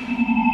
Música